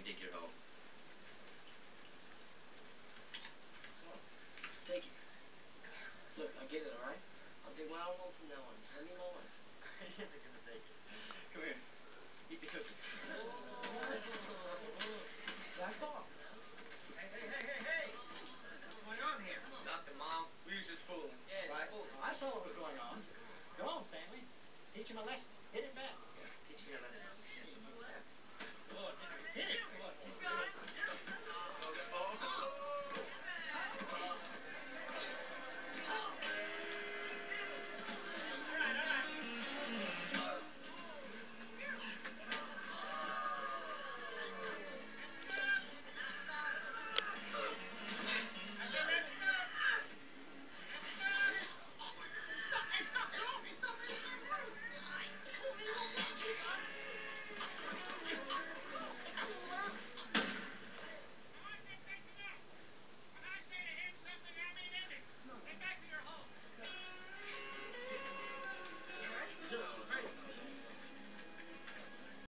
we did get it all. Take it. Look, I get it, alright? I'll take my own one from now on. Let me know one. I'm gonna take it. Come here. Eat the cookie. Back off. Hey, hey, hey, hey! What's going on here? Nothing, Mom. We was just fooling. Yeah, right. fooling. I saw what was going on. Come on, Stanley. Teach him a lesson. Hit him back.